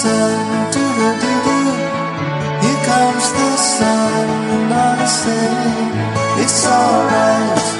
sun, do do do do. Here comes the sun, and I say it's alright.